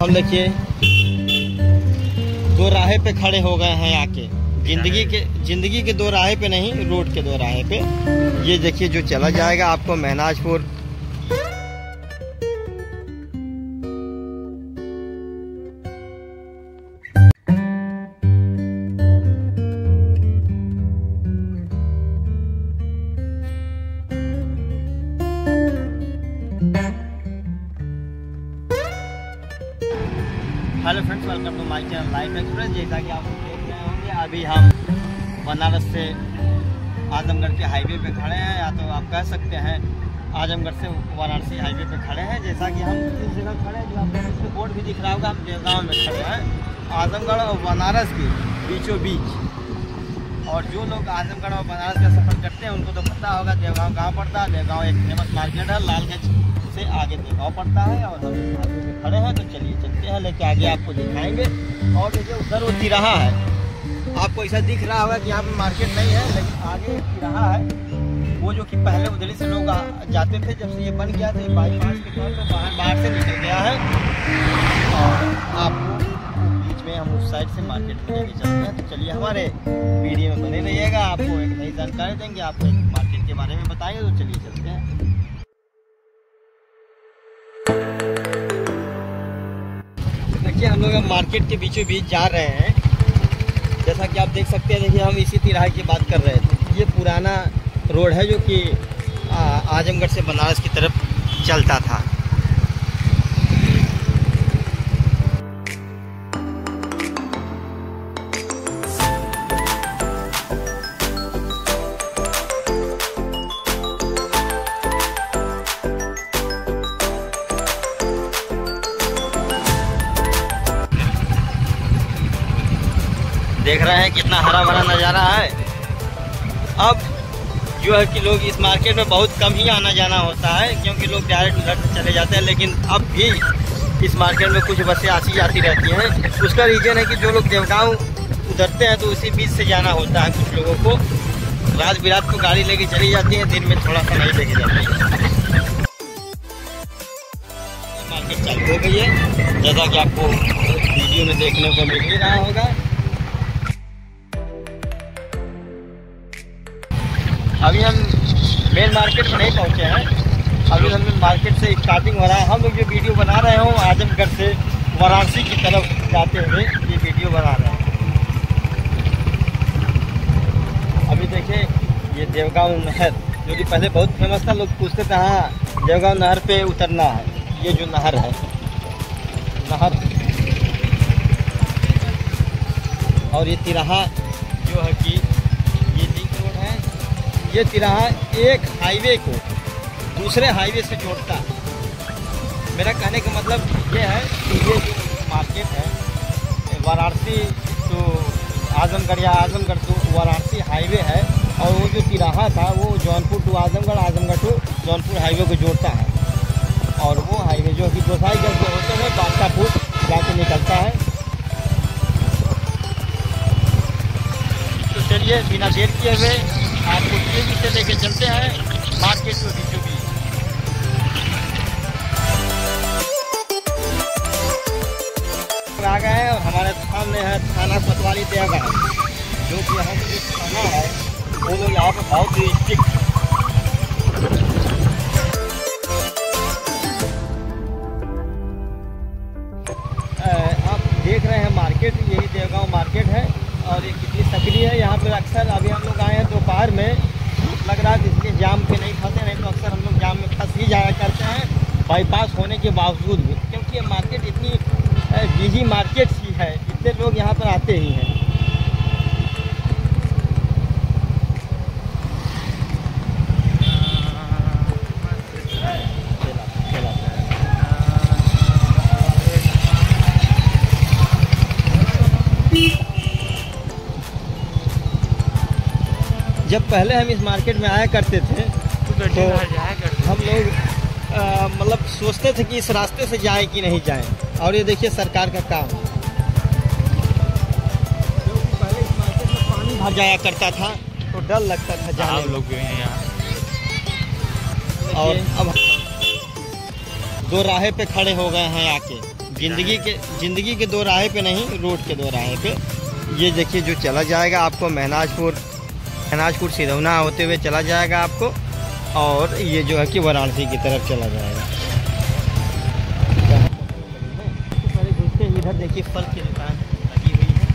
हम देखिए, दो राहे पे खड़े हो गए हैं आके। ज़िंदगी के ज़िंदगी के दो राहे पे नहीं, रोड के दो राहे पे। ये देखिए जो चला जाएगा आपको महनाजपुर। चैनल लाइफ एक्सप्रेस जैसा कि आप देख रहे होंगे, अभी हम बनारस से आजमगढ़ के हाईवे पे खड़े हैं, या तो आप कह सकते हैं, आजमगढ़ से वाराणसी हाईवे पे खड़े हैं, जैसा कि हम इस जगह खड़े हैं, जो आपको बोर्ड भी दिख रहा होगा, हम देवगांव में खड़े हैं, आजमगढ़ और बनारस के बीचों बीच। और जो लोग आजमगढ़ और बनारस का सफ़र करते हैं, उनको तो पता होगा देवगांव कहाँ पड़ता है देवगांव एक फ़ेमस मार्केट है, लालगंज से आगे देवगांव पड़ता है और हम खड़े हैं तो चलिए चलते हैं, लेके आगे आपको दिखाएँगे। और देखिए उधर वो तिराहा है, आपको ऐसा दिख रहा होगा कि यहाँ पे मार्केट नहीं है, लेकिन आगे तिराहा है, वो जो कि पहले उधर से लोग जाते थे जब से ये बन गया था बाईपास के बाहर बाहर से निकल गया है। और आपको बीच में हम उस साइड से मार्केट में लेके चलते हैं तो चलिए हमारे वीडियो में बने रहिएगा, आपको एक नई जानकारी देंगे, आपको मार्केट के बारे में बताएँगे तो चलिए चलते हम लोग मार्केट के बीचों बीच जा रहे हैं। जैसा कि आप देख सकते हैं, देखिए, हम इसी तिराहे की बात कर रहे थे। ये पुराना रोड है जो कि आजमगढ़ से बनारस की तरफ़ चलता था। देख रहे हैं कितना हरा भरा नज़ारा है। अब जो है कि लोग इस मार्केट में बहुत कम ही आना जाना होता है, क्योंकि लोग डायरेक्ट उधर चले जाते हैं, लेकिन अब भी इस मार्केट में कुछ बसें आती जाती रहती हैं। उसका रीज़न है कि जो लोग देवगांव उतरते हैं तो उसी बीच से जाना होता है कुछ लोगों को। रात बिरात को गाड़ी लेके चली जाती है, दिन में थोड़ा सा नहीं लेके जाती है। मार्केट चालू हो गई है। जैसा कि आपको वीडियो में देखने को मिल ही रहा होगा। अभी हम मेन मार्केट में नहीं पहुँचे हैं। अभी हम मार्केट से स्टार्टिंग हो रहा है। हम लोग जो वीडियो बना रहे हो, आजमगढ़ से वाराणसी की तरफ़ जाते हुए ये वीडियो बना रहे हैं। अभी देखिए, ये देवगांव नहर, जो कि पहले बहुत फ़ेमस था, लोग पूछते थे हाँ देवगांव नहर पे उतरना है। ये जो नहर है, नहर। और ये तिराहा जो है कि ये ये तिराहा एक हाईवे को दूसरे हाईवे से जोड़ता है। मेरा कहने का मतलब ये है कि ये जो मार्केट है वाराणसी तो आजमगढ़ या आजमगढ़ टू वाराणसी हाईवे है और वो जो तिराहा था, वो Jaunpur to Azamgarh Azamgarh to Jaunpur highway को जोड़ता है। और वो हाईवे जो कि गोसाईगंज से होते हुए बादशाहपुर जाके निकलता है। तो चलिए, बिना देर किए हुए तेज़ी से लेके चलते हैं। मार्केट बीचों। बीच आ गए हैं और हमारे सामने है थाना कोतवाली देवगढ़ जो कि यहाँ की थाना है। वो लोग यहाँ पे बहुत ही स्ट्रिक्ट आप देख रहे हैं मार्केट, यही देवगांव मार्केट है और ये कितनी सक्रिय है यहाँ पर। अक्सर अभी हम लोग आए हैं दोपहर में। लग इसलिए जाम पे नहीं फंसे, नहीं तो अक्सर हम लोग जाम में फंस ही जाया करते हैं बाईपास होने के बावजूद भी, क्योंकि ये मार्केट इतनी बिज़ी मार्केट सी है, इतने लोग यहाँ पर आते ही हैं। जब पहले हम इस मार्केट में आया करते थे तो हम लोग मतलब सोचते थे कि इस रास्ते से जाए कि नहीं जाए। और ये देखिए सरकार का काम। पहले इस मार्केट में पानी भर जाया करता था तो डर लगता था जाने में। लोग भी हैं यहाँ। और अब दो राहे पे खड़े हो गए हैं आके। ज़िंदगी के ज़िंदगी के दो राहे पे नहीं रोड के दो राहे पे। ये देखिए जो चला जाएगा आपको महनाजपुर। महनाजपुर सिधौना होते हुए चला जाएगा आपको और ये जो है कि वाराणसी की तरफ़ चला जाएगा। ही इधर देखिए फल की दुकान लगी हुई है।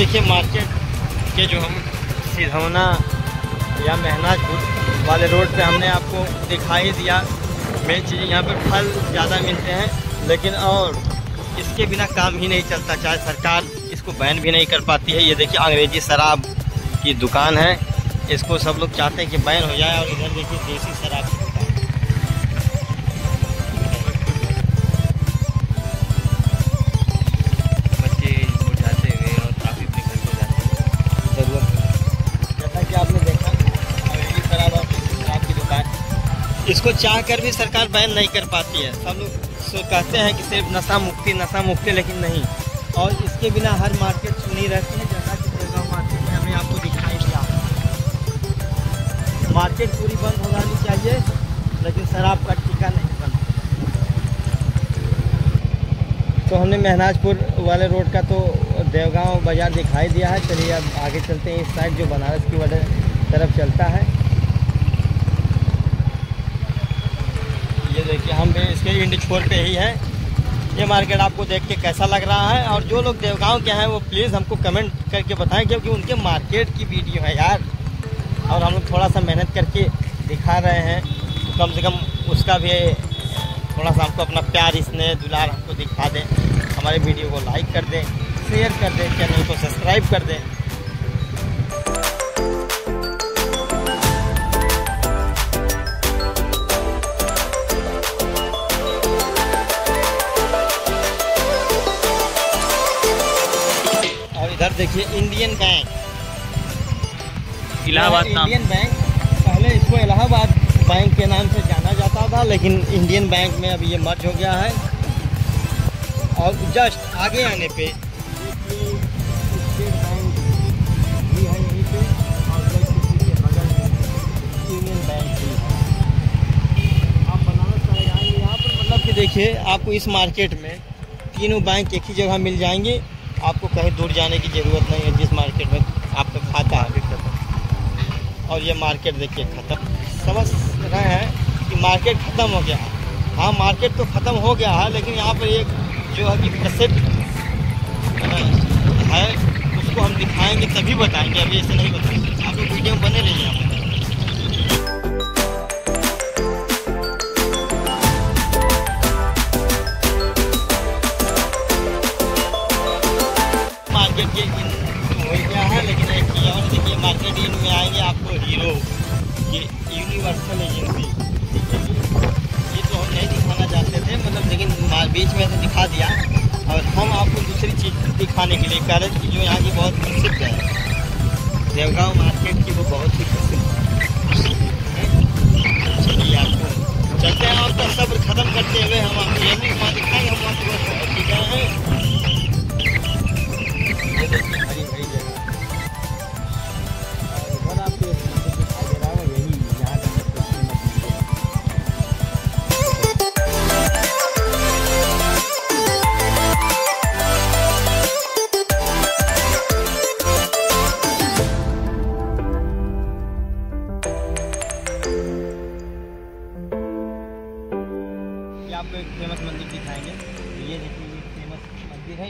देखिए मार्केट के जो हम सिधौना या महनाजपुर वाले रोड पे हमने आपको दिखाई दिया। मेन चीज़ यहाँ पर फल ज़्यादा मिलते हैं, लेकिन और इसके बिना काम ही नहीं चलता। चाहे सरकार इसको बैन भी नहीं कर पाती है। ये देखिए अंग्रेज़ी शराब की दुकान है। इसको सब लोग चाहते हैं कि बैन हो जाए और इधर देखिए देसी शराब। इसको चाह कर भी सरकार बैन नहीं कर पाती है। सब लोग कहते हैं कि सिर्फ़ नशा मुक्ति नशा मुक्ति, लेकिन नहीं। और इसके बिना हर मार्केट सुनी रहती है, जैसा कि बेलगांव मार्केट में हमें आपको दिखाई दिया। मार्केट पूरी बंद हो जानी चाहिए, लेकिन शराब का टीका नहीं बंद। तो हमने महनाजपुर वाले रोड का तो देवगांव बाज़ार दिखाई दिया है। चलिए अब आगे चलते हैं। इस साइड जो बनारस की वजह तरफ़ चलता है। देखिए हम भी इसके इंड छोर पे ही हैं। ये मार्केट आपको देख के कैसा लग रहा है और जो लोग देवगांव के हैं, वो प्लीज़ हमको कमेंट करके बताएँ, क्योंकि उनके मार्केट की वीडियो है यार। और हम लोग थोड़ा सा मेहनत करके दिखा रहे हैं। तो कम से कम उसका भी थोड़ा सा हमको अपना प्यार स्नेह दुलार हमको दिखा दें। हमारे वीडियो को लाइक कर दें शेयर कर दें चैनल को सब्सक्राइब कर दें। देखिए Indian bank Allahabad Indian bank पहले इसको इलाहाबाद बैंक के नाम से जाना जाता था लेकिन इंडियन बैंक में अभी ये मर्ज हो गया है। और जस्ट आगे आने पे स्टेट बैंक भी है यहीं पे और के बगल यूनियन बैंक भी है आप बनारस चले जाएँगे यहाँ पर मतलब कि देखिए आपको इस मार्केट में तीनों बैंक एक ही जगह मिल जाएँगे। आपको कहीं दूर जाने की ज़रूरत नहीं है जिस मार्केट में आपका खाता है। और ये मार्केट देखिए ख़त्म। समझ रहे हैं कि मार्केट ख़त्म हो गया। है हाँ मार्केट तो ख़त्म हो गया है लेकिन यहाँ पर एक जो है कि प्रसिद्ध है उसको हम दिखाएँगे तभी बताएँगे। अभी ऐसे नहीं बताएँगे। आप लोग वीडियो में बने रहिए यहाँ लेकिन एक चीज़ और देखिए मार्केट इन में आएँगे आपको हीरो ये यूनिवर्सल एजेंसी। ये तो हम नहीं दिखाना चाहते थे मतलब लेकिन बीच में से दिखा दिया और हम आपको दूसरी चीज़ दिखाने के लिए कह रहे थे जो यहाँ की बहुत प्रसिद्ध है देवगांव मार्केट की वो बहुत ही प्रसिद्ध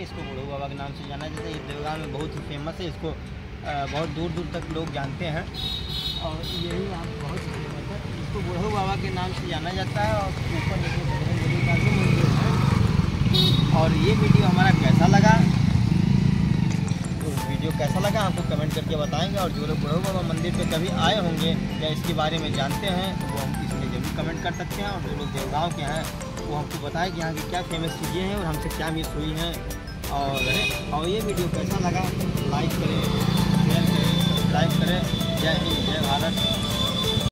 है, इसको बुढ़ऊ बाबा के नाम से जाना जाता है। ये देवगांव में बहुत ही फ़ेमस है, इसको बहुत दूर दूर तक लोग जानते हैं। और यही यहाँ बहुत ही फ़ेमस है। इसको बुढ़ऊ बाबा के नाम से जाना जाता है और ऊपर और ये वीडियो हमारा कैसा लगा? तो वीडियो कैसा लगा, हमको कमेंट करके बताएँगे। और जो लोग बुढ़ऊ बाबा मंदिर पे कभी आए होंगे या इसके बारे में जानते हैं, वो हम इसमें ज़रूर कमेंट कर सकते हैं। और जो लोग देवगांव के हैं, वो हमको बताएँ कि यहाँ की क्या फ़ेमस चीज़ें हैं और हमसे क्या मिस हुई हैं। और और ये वीडियो कैसा लगा? लाइक करें शेयर करें सब्सक्राइब करें। जय हिंद, जय भारत।